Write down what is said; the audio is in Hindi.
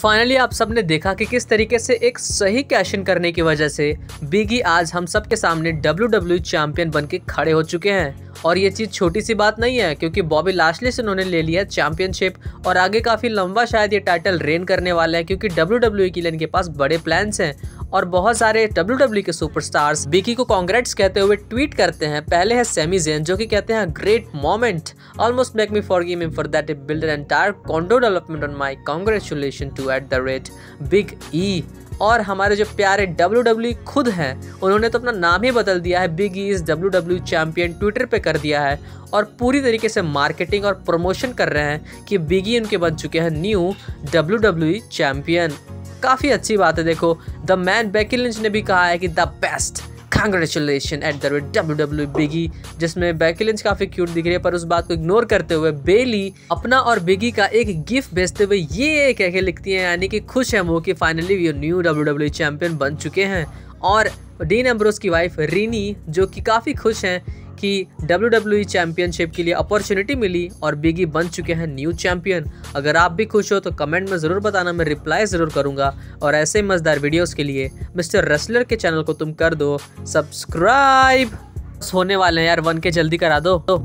फाइनली आप सबने देखा कि किस तरीके से एक सही कैश इन करने की वजह से बिगी आज हम सब के सामने डब्ल्यू डब्ल्यू चैंपियन बन के खड़े हो चुके हैं। और ये चीज़ छोटी सी बात नहीं है, क्योंकि बॉबी लाशली से उन्होंने ले लिया चैंपियनशिप और आगे काफ़ी लंबा शायद ये टाइटल रेन करने वाला है, क्योंकि डब्ल्यू के लिए इनके पास बड़े प्लान्स हैं। और बहुत सारे डब्ल्यू डब्ल्यू के सुपरस्टार्स बिकी को कांग्रेट्स कहते हुए ट्वीट करते हैं। पहले है सेमी जेन जो कि कहते हैं great moment almost make me for give for that build an entire condo development on my congratulation to at the rate Big E और हमारे जो प्यारे डब्ल्यू डब्ल्यू e खुद हैं, उन्होंने तो अपना नाम ही बदल दिया है। Big E's W W champion Twitter पे कर दिया है और पूरी तरीके से मार्केटिंग और प्रमोशन कर रहे हैं कि बिगी उनके बन चुके हैं न्यू डब्ल्यू डब्ल्यू चैम्पियन काफ़ी अच्छी बात है, देखो। द मैन बेकिलिंच ने भी कहा है कि the best congratulation at the rate W W Big E जिसमें बेकिलिंच काफ़ी क्यूट दिख रही है, पर उस बात को इग्नोर करते हुए बेली अपना और बिगी का एक गिफ्ट भेजते हुए ये कह के लिखती है, यानी कि खुश है वो कि finally we new W W champion बन चुके हैं। और डीन एम्ब्रोस की वाइफ रीनी जो कि काफ़ी खुश हैं कि डब्ल्यू डब्ल्यू चैंपियनशिप के लिए अपॉर्चुनिटी मिली और बिगी बन चुके हैं न्यू चैंपियन अगर आप भी खुश हो तो कमेंट में ज़रूर बताना, मैं रिप्लाई ज़रूर करूँगा। और ऐसे मज़ेदार वीडियोज़ के लिए मिस्टर रेसलर के चैनल को तुम कर दो। सब्सक्राइब होने वाले हैं यार वन के जल्दी करा दो। तो